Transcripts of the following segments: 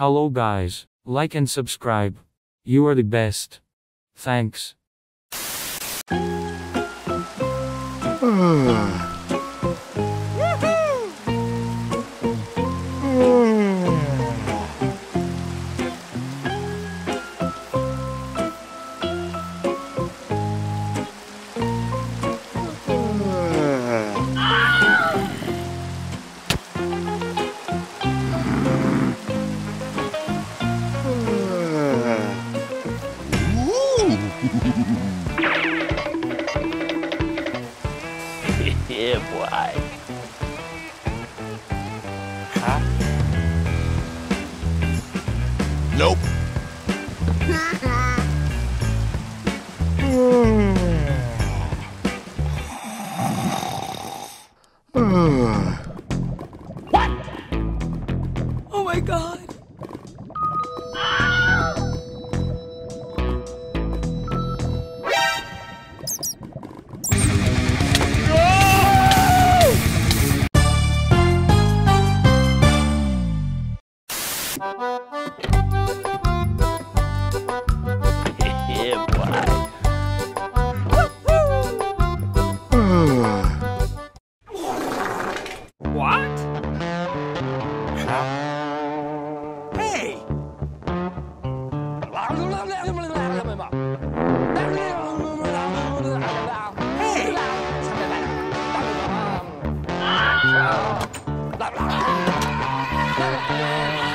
Hello guys, like and subscribe. You are the best. Thanks. Nope. Oh What? Hey! Hey!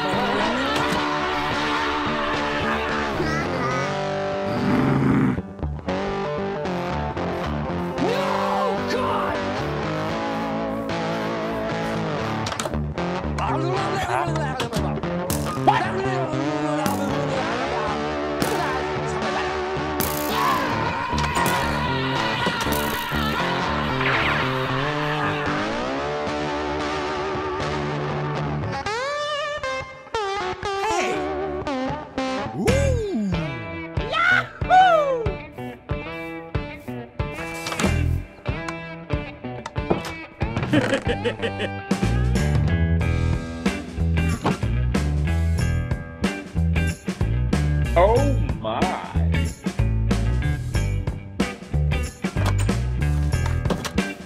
Oh my.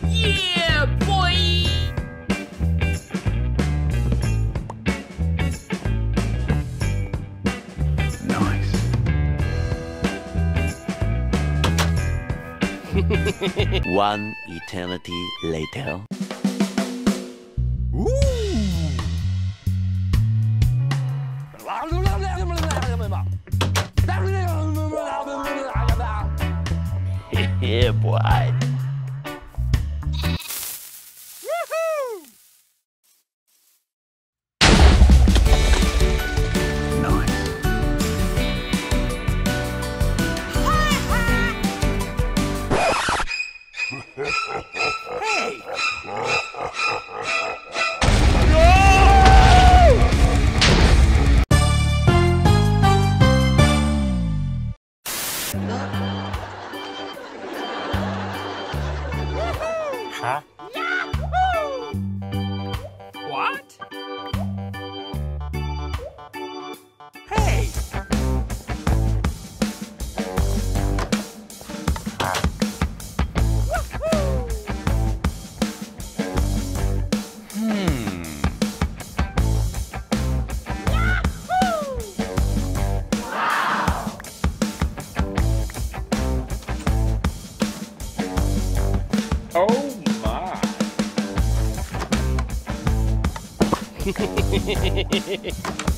Yeah, boy! Nice. One eternity later. Yeah, boy. Boy!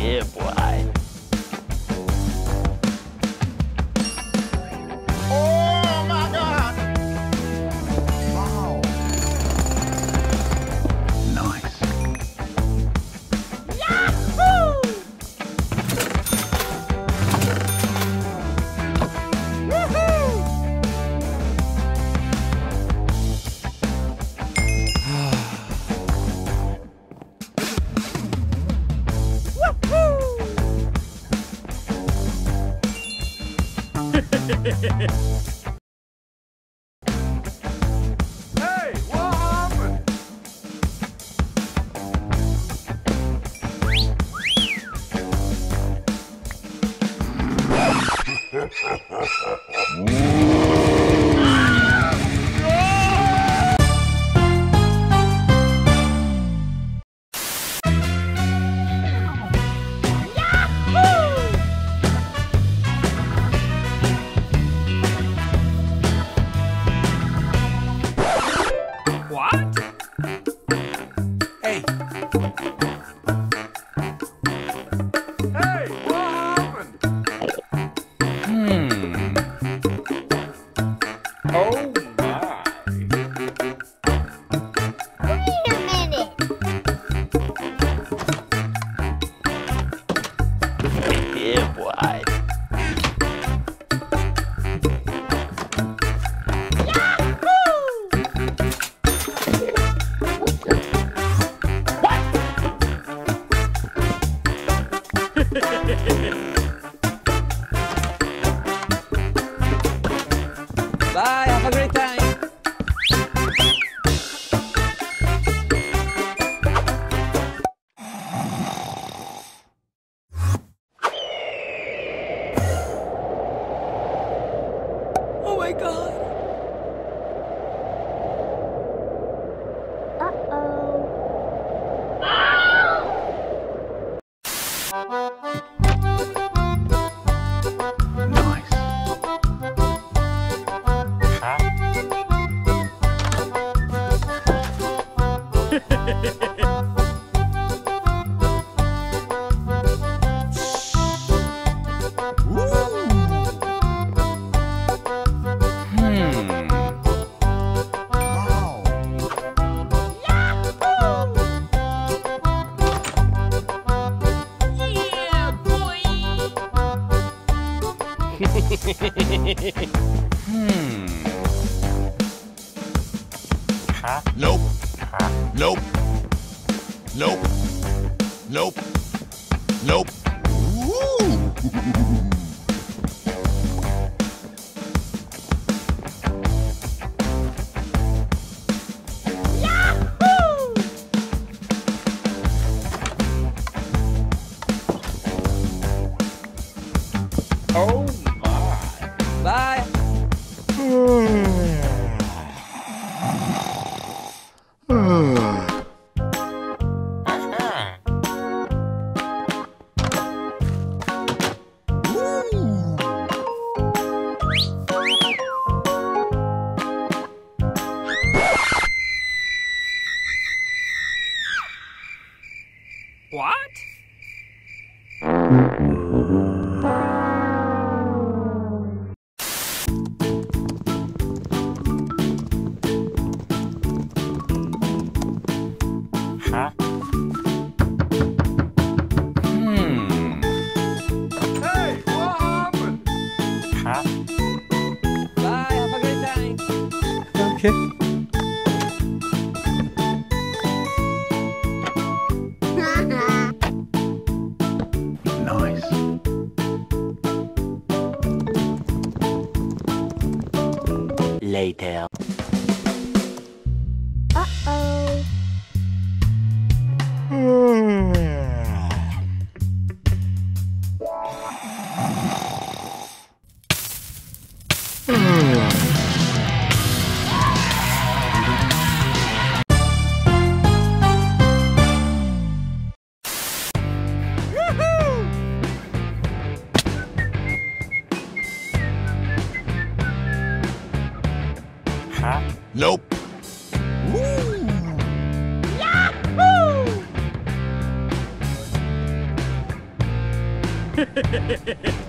yeah, boy. Oh god. Nope. Nope. Nope. Nope. Nope. Woo! Okay. Nice. Later. Nope.